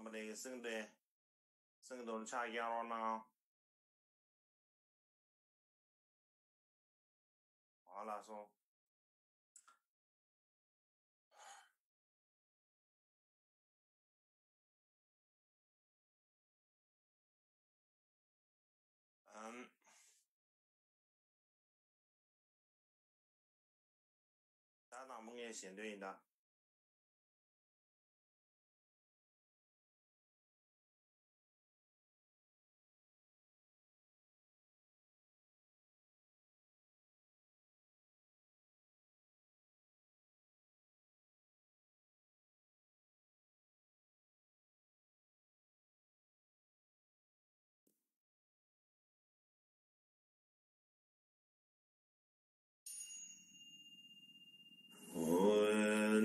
我们的省的省队差一点儿呢好了说嗯。咱仗梦见先对赢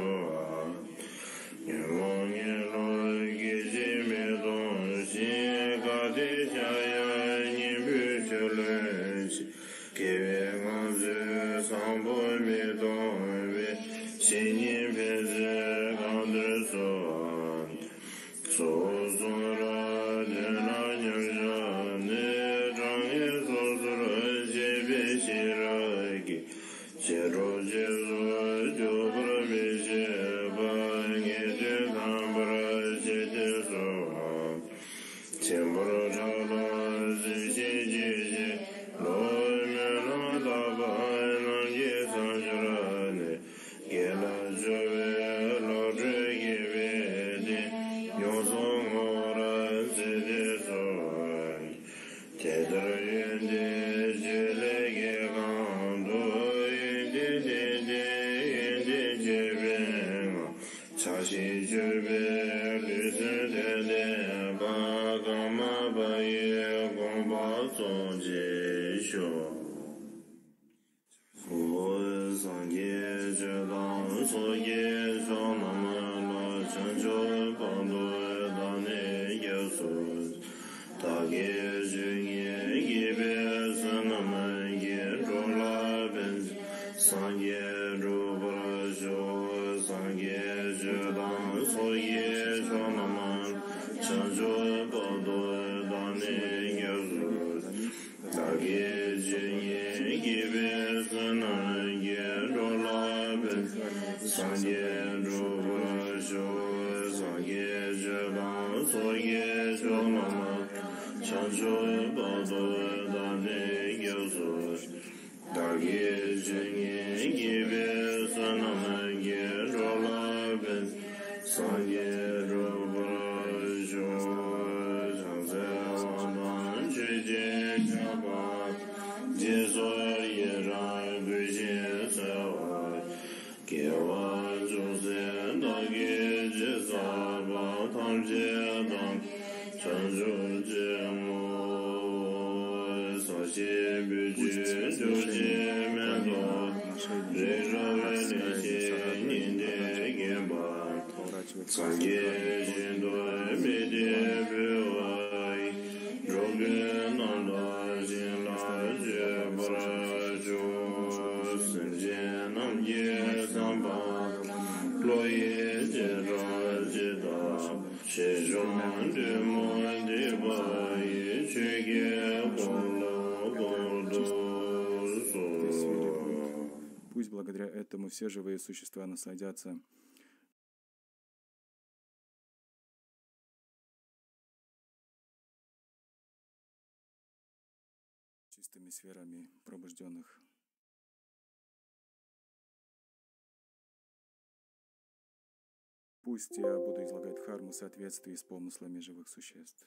you yeah, yeah, yeah. again. Благодаря этому все живые существа насладятся чистыми сферами пробужденных. Пусть я буду излагать харму в соответствии с помыслами живых существ.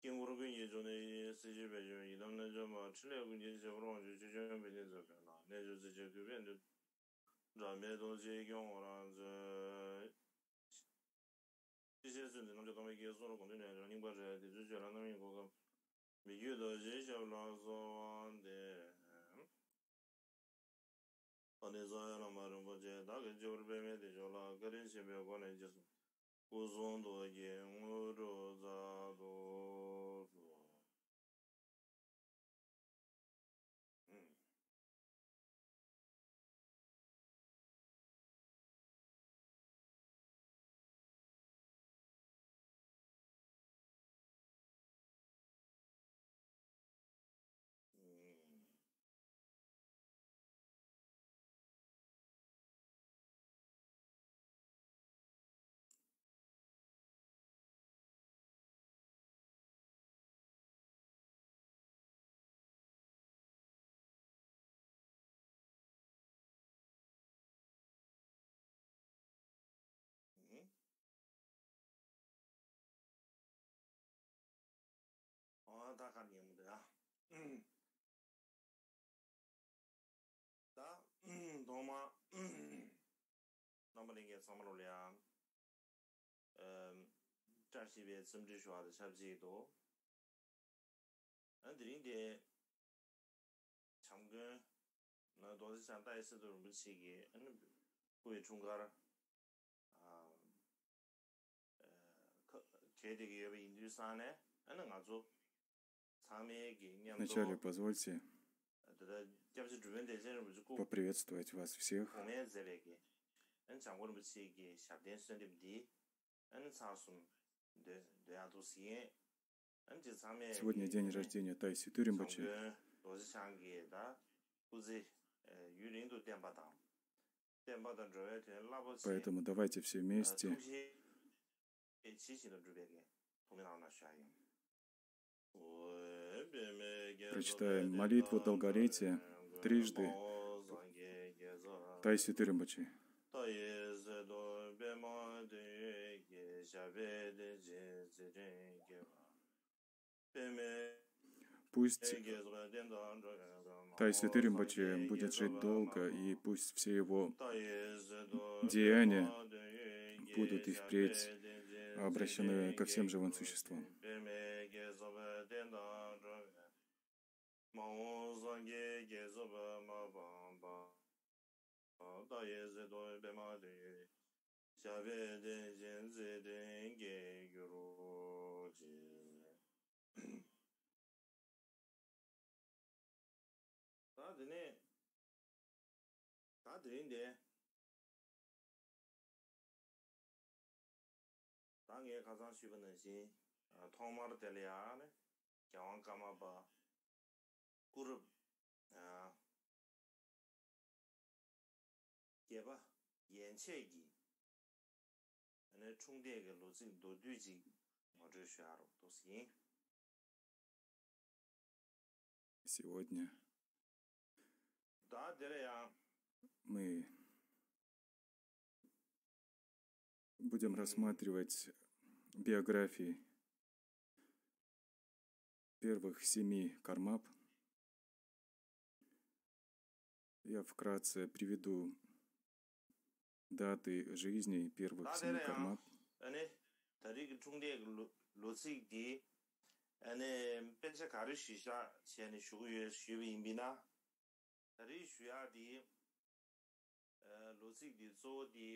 긴구로 그 예전에 시집에 요 이동네 좀 칠레 군지 저로 주주전 배제서 나 내주 지제 그 변도 라메도 제경어라 저 지제스는 남자 가면 이게 서로 건드네 아닌 거죠 주주전 하는 거 미유도 제셔라서 안데 ane zaya na marin boje da ge jor be me de jola garin se be ko ne jesu ku uzun do ye ngoro za do Начале позвольте поприветствовать вас всех. Сегодня день рождения Тайси Туримбачи. Поэтому давайте все вместе Прочитаем молитву долголетия трижды. Тайси Тырымбачи. Пусть Тай Святый Римбачи будет жить долго, и пусть все его деяния будут и впредь обращены ко всем живым существам. Маузанге гезоба мабамба, да езе дой xabe de jenze denge gyuru je. Ta dine, ta dine ta nge kazan shubha nansi, thongmar tali ya ne, gyawang kama ba, kurub, geba, yenche gi, chungde ge lo zing do du ji ma zhe xue aro do si Сегодня мы будем рассматривать биографии первых семи кармап. Я вкратце приведу даты жизни первых семи кармап. ane tari ge chungde ge lo lo zi di ane ben che ga ri xi xia qian ni shu yue xu bi bi na tari xu ya di呃lo zi di zo di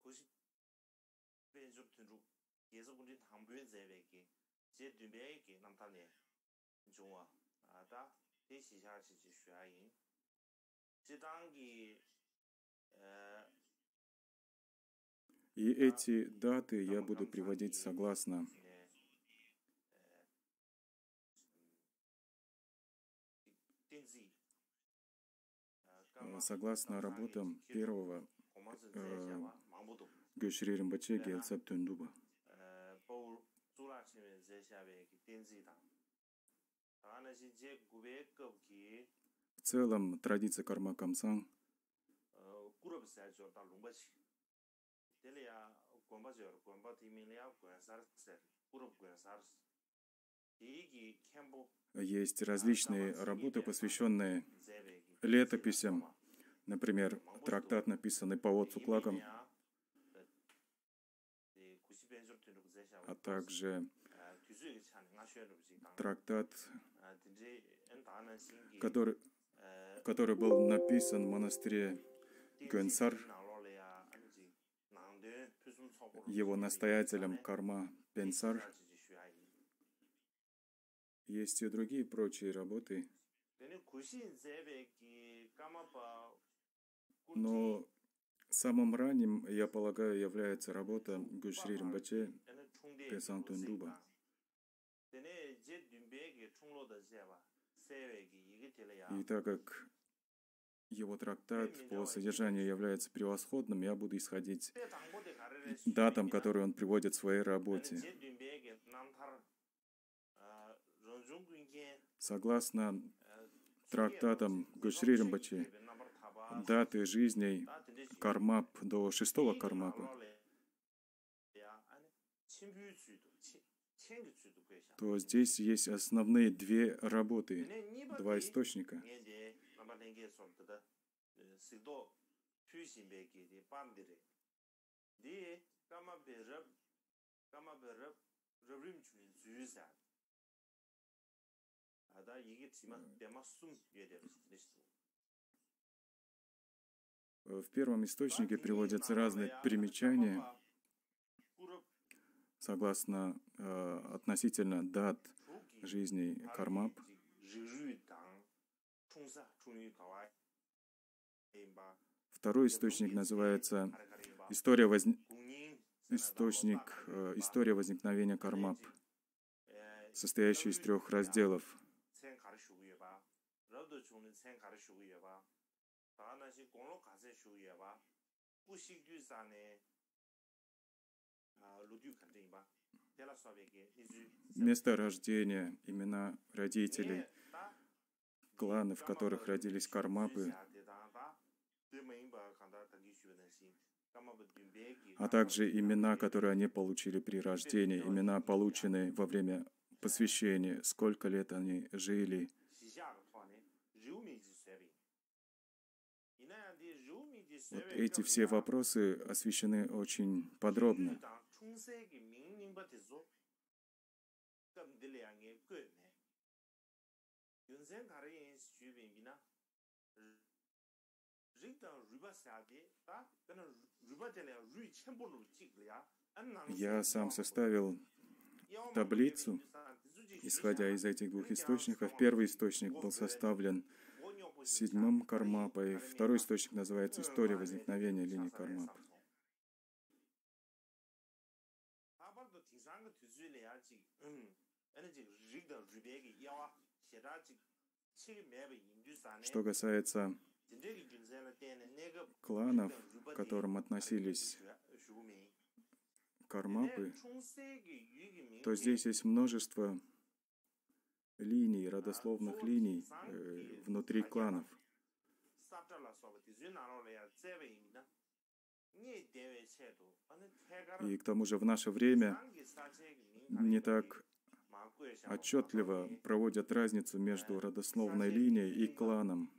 ku xi ben zhu tun zhu ye zhe gun ji tang bu zhe wei ge jie dun bei ge nam ta ne И эти даты я буду приводить согласно согласно работам первого э, Гюшри Римбаче Гелцап Тундуба. В целом, традиция карма камсан есть различные работы, посвященные летописям. Например, трактат, написанный по отцу Клаком, а также трактат, который, который был написан в монастыре Гюнсар, его настоятелем Карма Пенсар. Есть и другие прочие работы, но самым ранним, я полагаю, является работа Гушри Римбаче Песан Тундуба. И так как его трактат по содержанию является превосходным, я буду исходить датам, которые он приводит в своей работе. Согласно трактатам Гушри Римбачи, даты жизней Кармап до шестого Кармапа, то здесь есть основные две работы, два источника ma lenge sol tada sikdo pyu simbe ki di pandire. Di kama be rab, kama be rab, rab rim chulin zuyu san. Ada 이게 tsima dema sum yedeb nishtu. В первом источнике приводятся разные примечания согласно э, относительно дат жизни Кармап. Второй источник называется история, воз... источник, э, история возникновения Кармап, состоящий из трех разделов. Место рождения, имена родителей, кланы, в которых родились кармапы, а также имена, которые они получили при рождении, имена, полученные во время посвящения, сколько лет они жили. Вот эти все вопросы освещены очень подробно. Я сам составил таблицу, исходя из этих двух источников. Первый источник был составлен седьмым Кармапой, второй источник называется «История возникновения линии Кармап». Что касается кланов, к которым относились кармапы, то здесь есть множество линий, родословных линий э, внутри кланов. И к тому же в наше время не так отчетливо проводят разницу между родословной линией и кланом.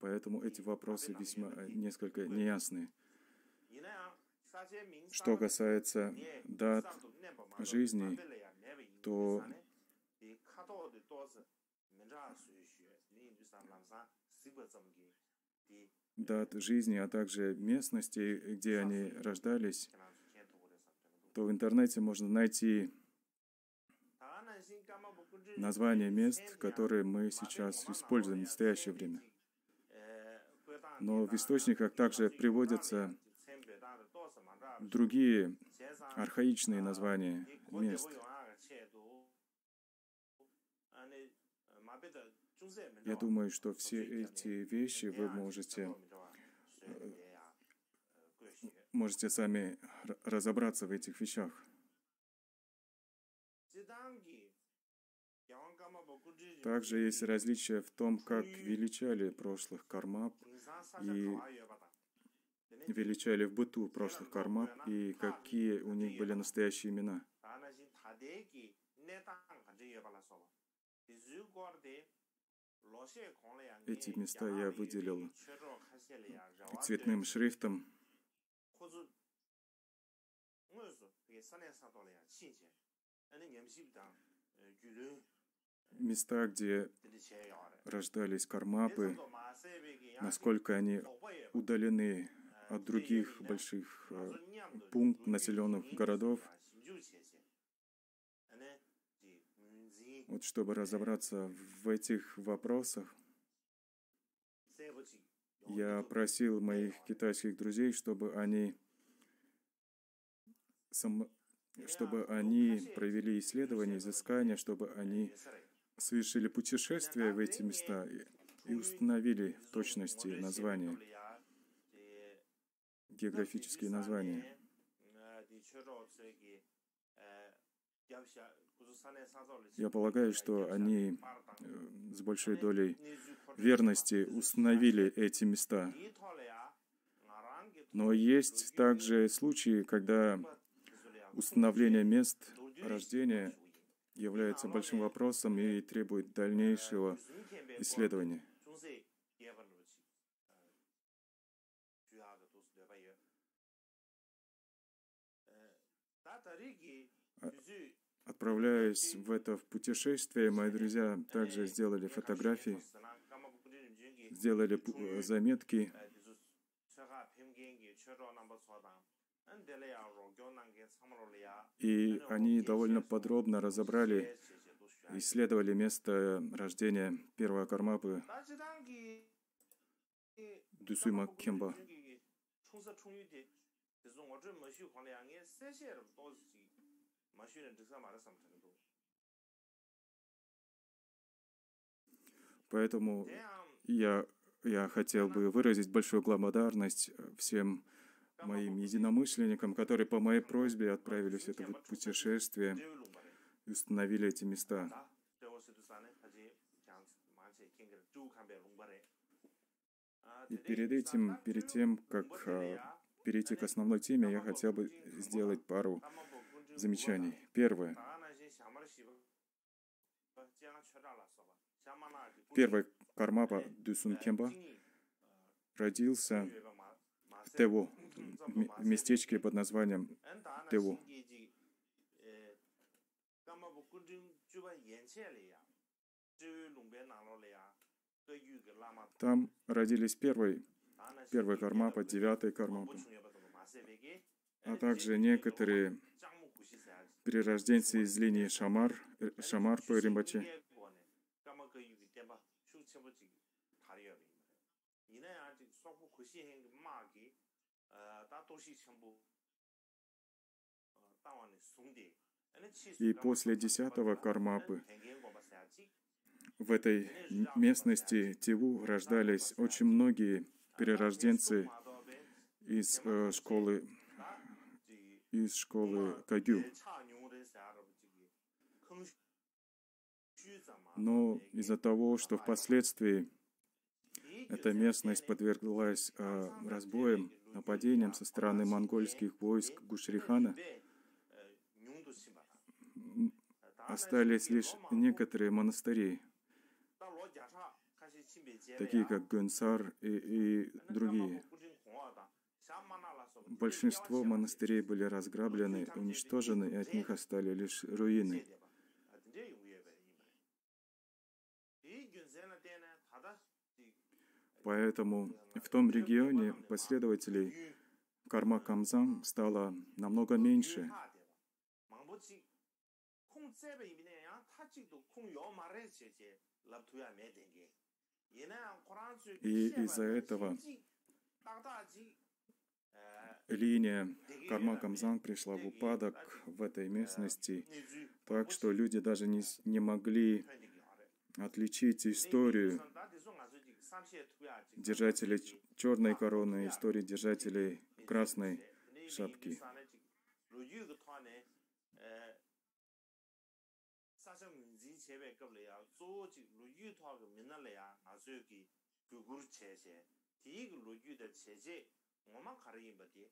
Поэтому эти вопросы весьма э, несколько неясны. Что касается дат жизни, то дат жизни, а также местности, где они рождались, то в интернете можно найти названия мест, которые мы сейчас используем в настоящее время. Но в источниках также приводятся другие архаичные названия мест. Я думаю, что все эти вещи вы можете, э, можете сами разобраться в этих вещах. Также есть различия в том, как величали прошлых кармап и величали в быту прошлых кармап и какие у них были настоящие имена. Эти места я выделил цветным шрифтом. Места, где рождались кармапы, насколько они удалены от других больших э, пунктов населенных городов. Вот чтобы разобраться в этих вопросах, я просил моих китайских друзей, чтобы они сам, чтобы они провели исследования, изыскания, чтобы они совершили путешествие в эти места и установили в точности названия географические названия. Я полагаю, что они э, с большой долей верности установили эти места. Но есть также случаи, когда установление мест рождения является большим вопросом и требует дальнейшего исследования. Отправляясь в это в путешествие, мои друзья также сделали фотографии, сделали заметки. И они довольно подробно разобрали, исследовали место рождения первого кармапы Дусуйма Кемба. Поэтому я, я хотел бы выразить большую благодарность всем моим единомышленникам, которые по моей просьбе отправились в это путешествие и установили эти места. И перед этим, перед тем, как а, перейти к основной теме, я хотел бы сделать пару замечаний. Первое. Первый Кармапа Дюсункемба родился в Тево, местечке под названием Тево. Там родились первый, первый кармапа, девятый кармапа, а также некоторые перерожденцы из линии Шамар, э, Шамар по Римбаче. И после десятого кармапы в этой местности Тиву рождались очень многие перерожденцы из э, школы из школы Кагю. Но из-за того, что впоследствии эта местность подверглась э, разбоям, нападениям со стороны монгольских войск Гушрихана, остались лишь некоторые монастыри, такие как Гюнсар и, и другие. Большинство монастырей были разграблены, уничтожены, и от них остались лишь руины. Поэтому в том регионе последователей карма Камзан стало намного меньше. И из-за этого линия Карма Камзан пришла в упадок в этой местности, так что люди даже не, не могли отличить историю держателей черной короны, истории держателей красной шапки.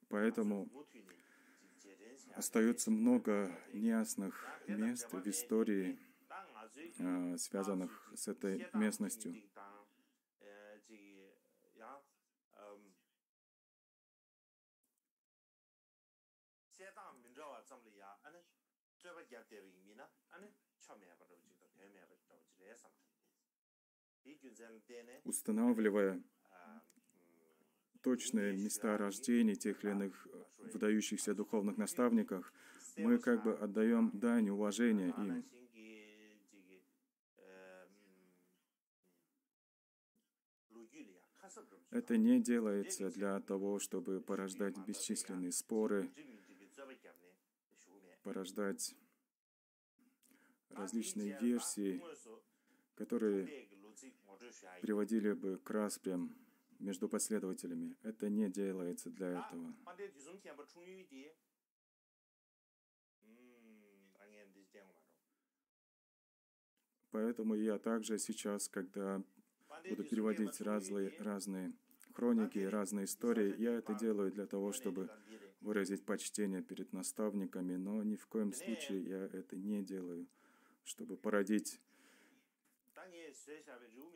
Поэтому остается много неясных мест в истории, а, связанных с этой местностью. Устанавливая точные места рождения тех или иных выдающихся духовных наставников, мы как бы отдаем дань уважения им. Это не делается для того, чтобы порождать бесчисленные споры, порождать различные версии, которые приводили бы к распрям между последователями. Это не делается для этого. Поэтому я также сейчас, когда буду переводить разные, разные хроники, разные истории, я это делаю для того, чтобы выразить почтение перед наставниками, но ни в коем случае я это не делаю, чтобы породить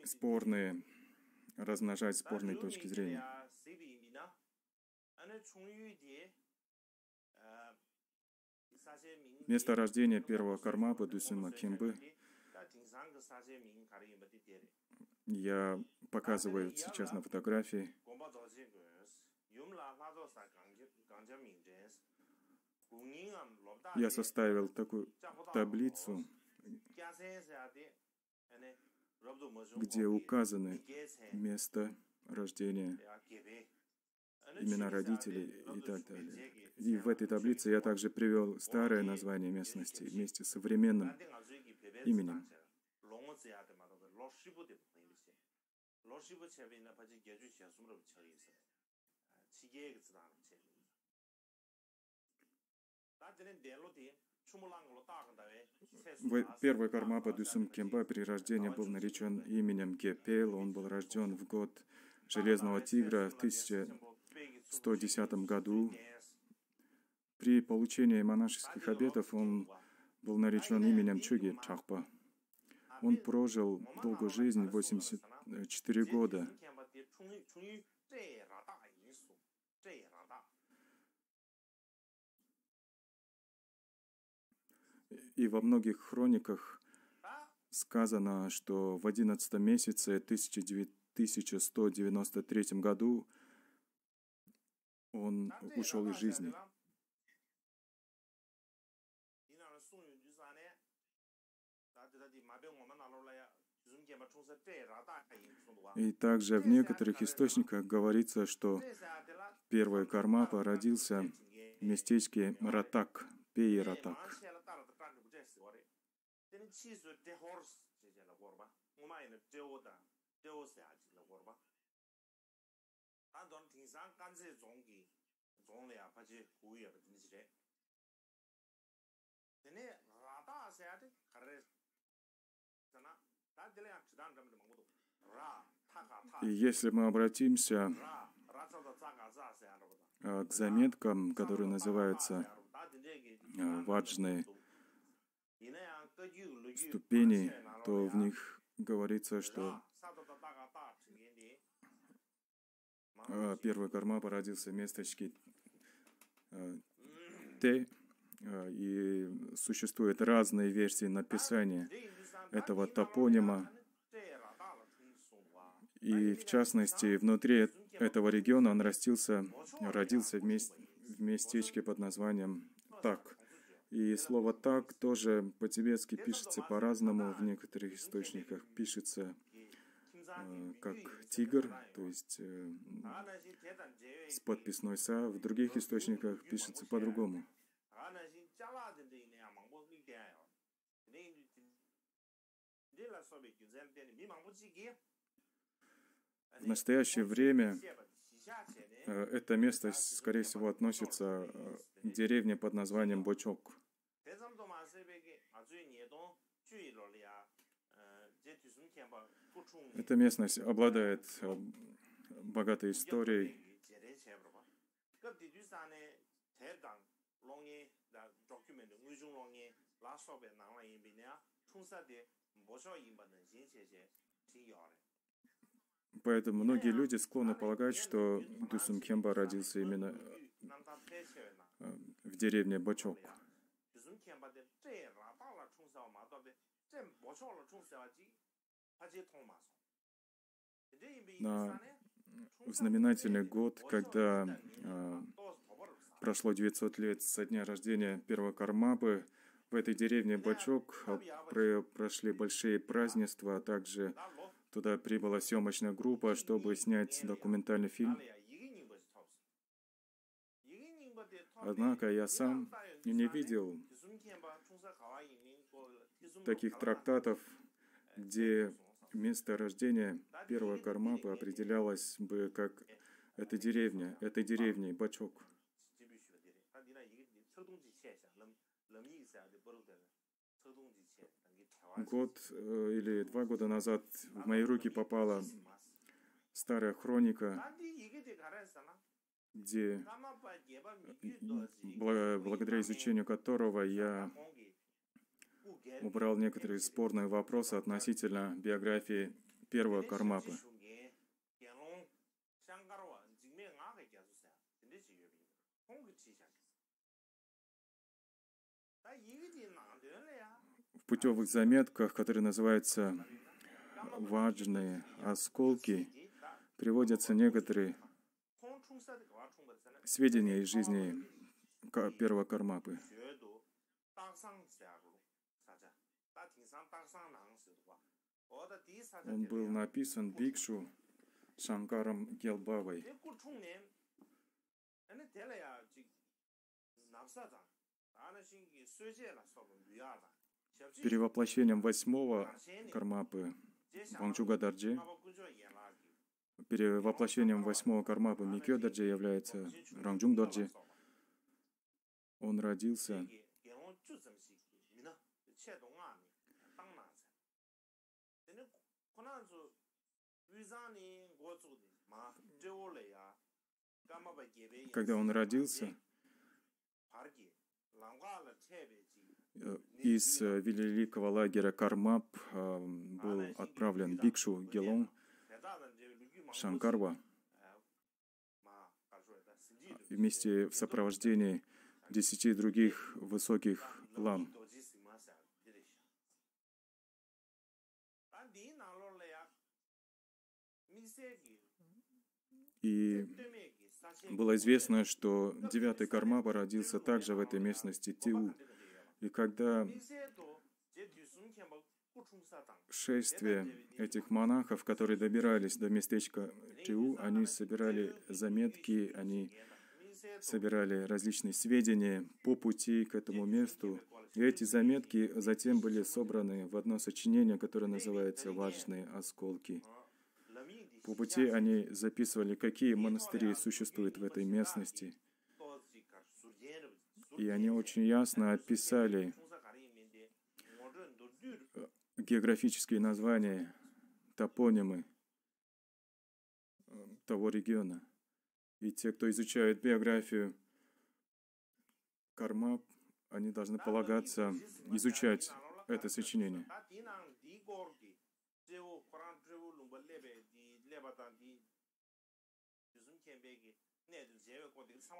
спорные размножать спорные точки зрения. Место рождения первого кармапы Дусима Кимбы я показываю сейчас на фотографии. Я составил такую таблицу, где указаны место рождения, имена родителей и так далее. И в этой таблице я также привел старое название местности вместе с современным именем. Первый Кармапа Дюсум Кемба при рождении был наречен именем Гепел. Он был рожден в год Железного Тигра в 1110 году. При получении монашеских обетов он был наречен именем Чуги Чахпа. Он прожил долгую жизнь, 84 года. И во многих хрониках сказано, что в 11 месяце 1193 году он ушел из жизни. И также в некоторых источниках говорится, что первый Кармапа родился в местечке Ратак, Пей Ратак. И если мы обратимся а, к заметкам, которые называются важные ступени, то в них говорится, что а, первый карма породился в месточке Т, и существуют разные версии написания этого топонима. И в частности, внутри этого региона он растился, родился в, мест, в местечке под названием Так. И слово «так» тоже по-тибетски пишется по-разному. В некоторых источниках пишется э, как «тигр», то есть э, с подписной «са». В других источниках пишется по-другому. В настоящее время э, это место, скорее всего, относится э, к деревне под названием Бочок. Эта местность обладает э, богатой историей. Поэтому многие люди склонны полагать, что Дусум Кемба родился именно э, в деревне Бачок. На в знаменательный год, когда э, прошло 900 лет со дня рождения первого Кармапы, в этой деревне Бачок прошли большие празднества, а также туда прибыла съемочная группа, чтобы снять документальный фильм. Однако я сам не видел таких трактатов, где место рождения первого Кармапы определялось бы как эта деревня, этой деревней Бачок. Год э, или два года назад в мои руки попала старая хроника, где благодаря изучению которого я убрал некоторые спорные вопросы относительно биографии первого Кармапы. В путевых заметках, которые называются «Важные осколки», приводятся некоторые сведения из жизни первого Кармапы. Он был написан Бикшу Шанкаром Гелбавой. Перевоплощением восьмого Кармапы. Вангчуга Дарджи, перевоплощением восьмого Кармапы Микё Дарджи является Рангчунг Дарджи. Он родился когда он родился, э, из э, великого лагеря Кармап э, был отправлен Бикшу Гелон Шанкарва вместе в сопровождении десяти других высоких лам. И было известно, что девятый Кармапа родился также в этой местности Тиу. И когда шествие этих монахов, которые добирались до местечка Тиу, они собирали заметки, они собирали различные сведения по пути к этому месту. И эти заметки затем были собраны в одно сочинение, которое называется «Важные осколки». По пути они записывали, какие монастыри существуют в этой местности. И они очень ясно описали э, географические названия, топонимы э, того региона. И те, кто изучает биографию карма, они должны полагаться изучать это сочинение.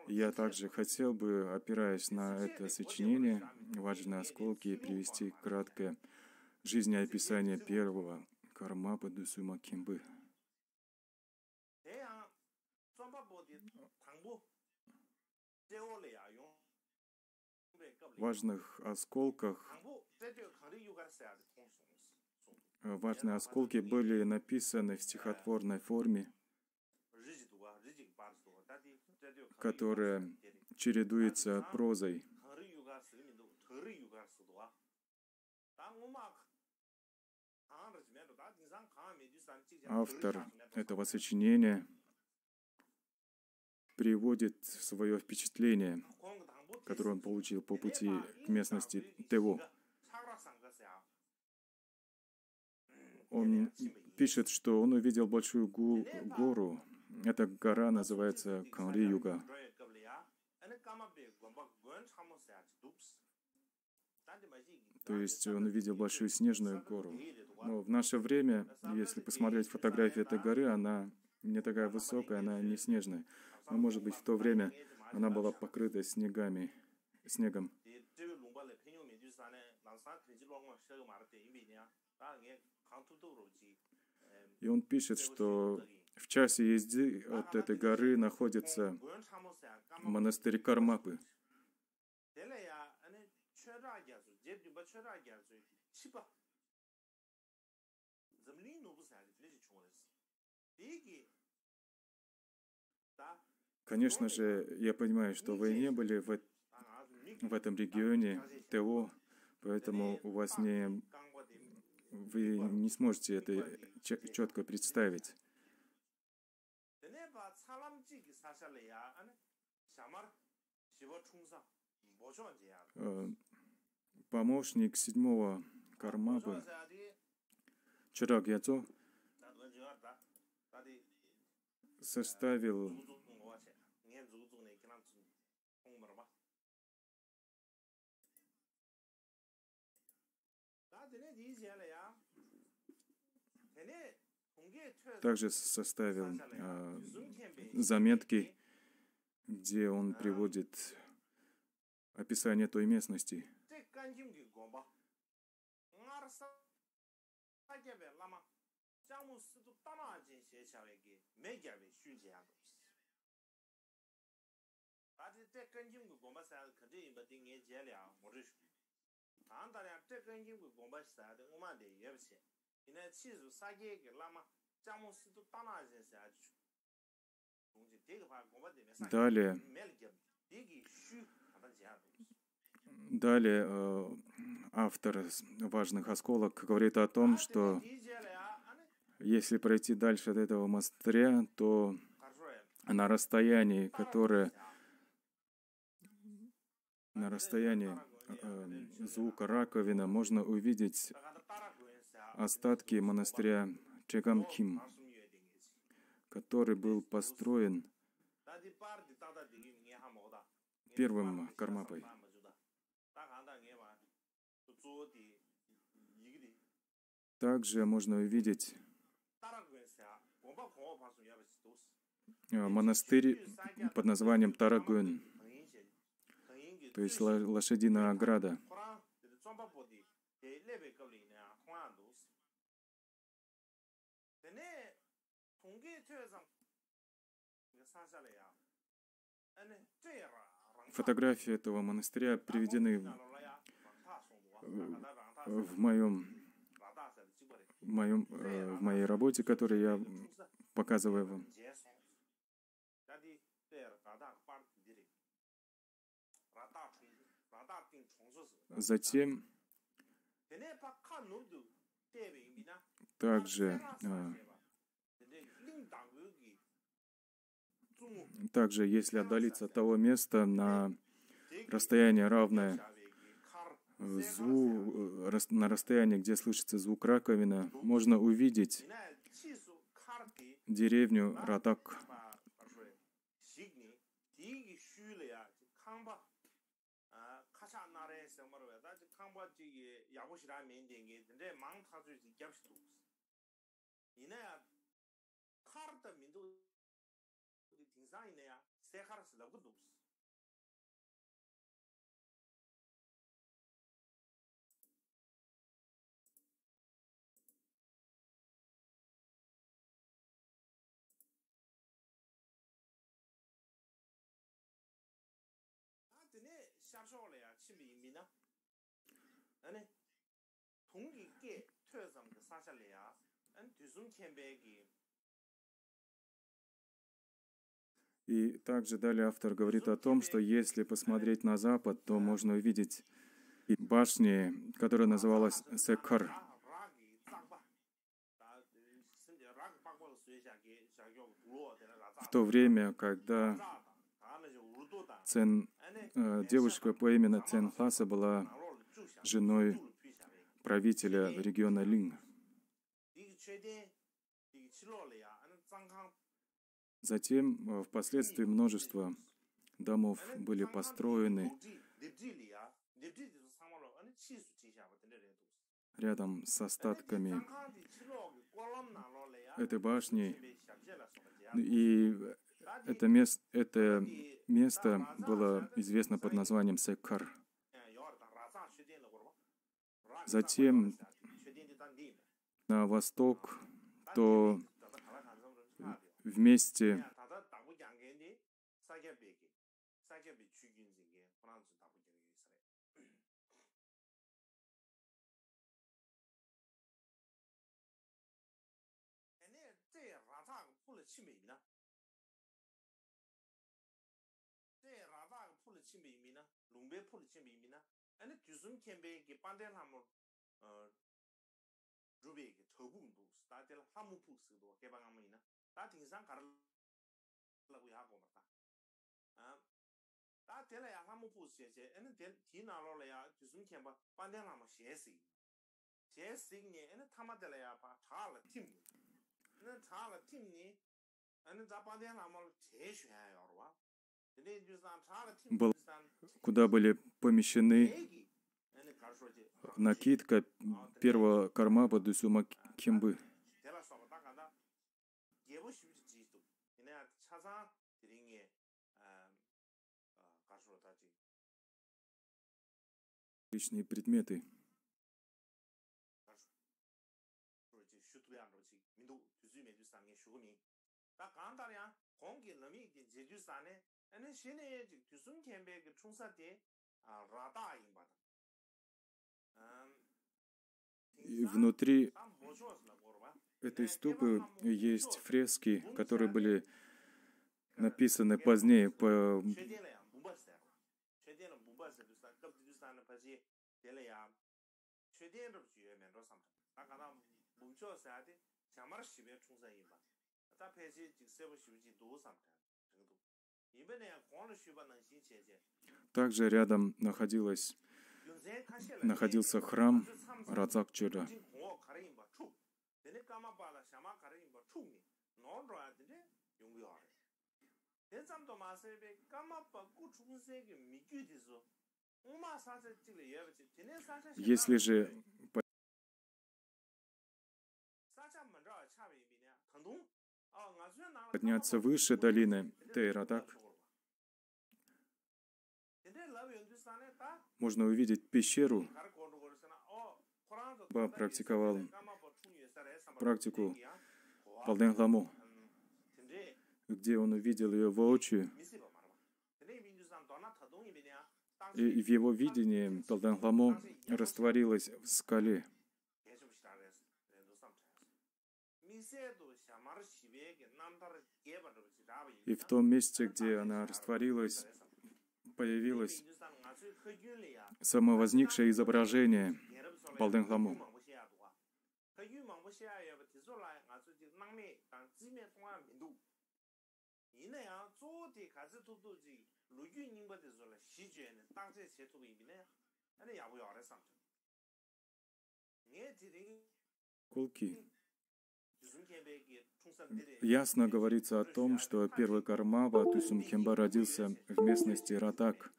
Я также хотел бы, опираясь на это сочинение, важные осколки, привести краткое жизнеописание первого Кармапа Дусума Кимбы. важных осколках важные осколки были написаны в стихотворной форме, которая чередуется прозой. Автор этого сочинения приводит свое впечатление, которое он получил по пути к местности Тево. Он пишет, что он увидел большую гору. Эта гора называется Канри-Юга. То есть он увидел большую снежную гору. Но в наше время, если посмотреть фотографии этой горы, она не такая высокая, она не снежная. Но, может быть, в то время она была покрыта снегами, снегом. И он пишет, что в часе езды от этой горы находится монастырь Кармапы. Конечно же, я понимаю, что вы не были в, в этом регионе ТО, поэтому у вас не вы не сможете это четко представить. Э, помощник седьмого Кармабы Чирак Яцо составил также составил э, заметки, где он приводит описание той местности. Далее, далее э, автор важных осколок говорит о том, что если пройти дальше от этого монастыря, то на расстоянии, которое на расстоянии э, звука раковина можно увидеть остатки монастыря Чегамким, который был построен первым Кармапой. Также можно увидеть э, монастырь под названием Тарагун, то есть лошадиная ограда. Фотографии этого монастыря приведены в моем, в моем, э, в моей работе, которую я показываю вам. Затем также э, также, если отдалиться от того места на расстояние равное зву... на расстоянии, где слышится звук раковина, можно увидеть деревню Радак. 딩사이네야 세카르스 러그도 아드네 샤쇼래야 치미미나 아니 동기께 퇴섬 그 사샬래야 안 뒤숨 캠베기 И также далее автор говорит о том, что если посмотреть на запад, то можно увидеть башни, которая называлась Секхар. В то время, когда Цен, э, девушка по имени Цен Хаса была женой правителя региона Линг. Затем, э, впоследствии, множество домов были построены рядом с остатками этой башни. И это, мест, это место было известно под названием Секкар. Затем на восток, то вместе 롱베 폴리 침비미나 아니 뒤숨 캠베기 반델하모 어 루베기 더군도 스타텔 하무푸스도 개방하면이나 taa lagu yaa gomar taa. Taa tela yaa hamu puu xie xie, ene ti nalo la yaa tusum kienpa pandeng lama xie xing. Xie xing ni, ene tama tela yaa pa chaa la tim ni. Ene chaa la tim ni, ene za pandeng lama la xie xuan yorwa. Куда были помещены накидка первого карма Бадусума Кимбы. Личные предметы. И внутри этой ступы есть фрески, которые были написаны позднее по Tele ya, chwe ten rup juye men ro samta. Ta kata mumcho saya di, chamar shibe chungsa inba. Ta pechi jik sebo shibe ji do samta. Также рядом находилась, находился храм Радзак Чура. Дэн если же подняться выше долины Тейрадак, можно увидеть пещеру. Ба практиковал практику Палденгламу, где он увидел ее воочию. И в его видении Палденгламу растворилась в скале. И в том месте, где она растворилась, появилось самовозникшее изображение Балденгламу. Кулки. Ясно говорится о том, что первый Кармава Тусумкемба родился в местности Ратак,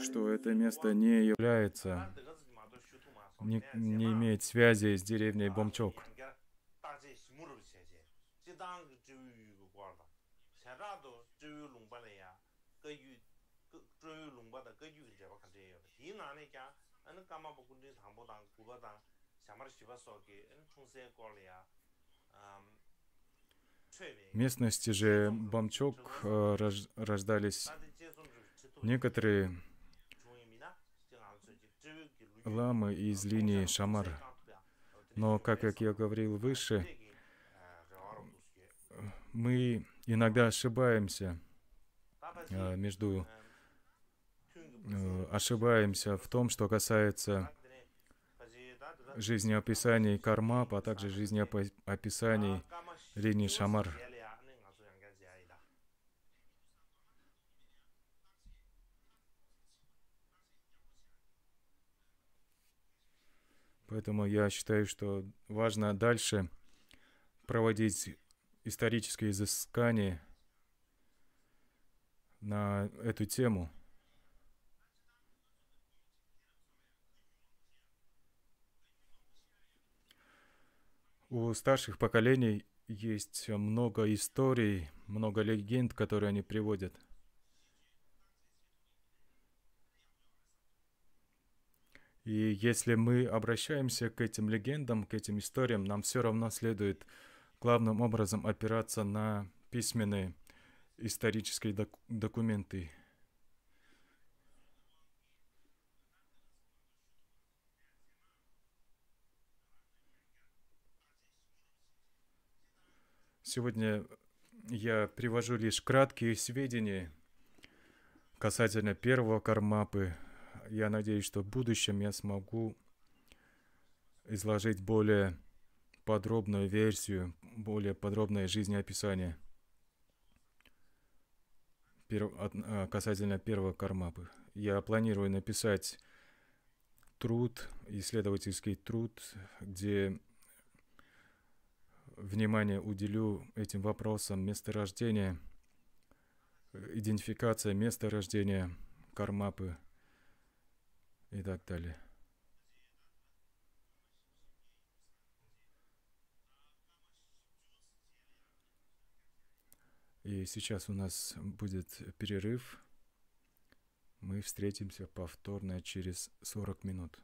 что это место не является, не, не имеет связи с деревней Бомчок. В местности же Бамчок э, рождались. Некоторые ламы из линии Шамар. Но, как, как я говорил выше, мы иногда ошибаемся э, между э, ошибаемся в том, что касается жизнеописаний Карма, а также жизнеописаний линии Шамар. Поэтому я считаю, что важно дальше проводить исторические изыскания на эту тему – У старших поколений есть много историй, много легенд, которые они приводят. И если мы обращаемся к этим легендам, к этим историям, нам все равно следует главным образом опираться на письменные исторические док- документы. Сегодня я привожу лишь краткие сведения касательно первого кармапы. Я надеюсь, что в будущем я смогу изложить более подробную версию, более подробное жизнеописание а, касательно первого кармапы. Я планирую написать труд, исследовательский труд, где внимание уделю этим вопросам месторождения, идентификация месторождения кармапы и так далее. И сейчас у нас будет перерыв. Мы встретимся повторно через 40 минут.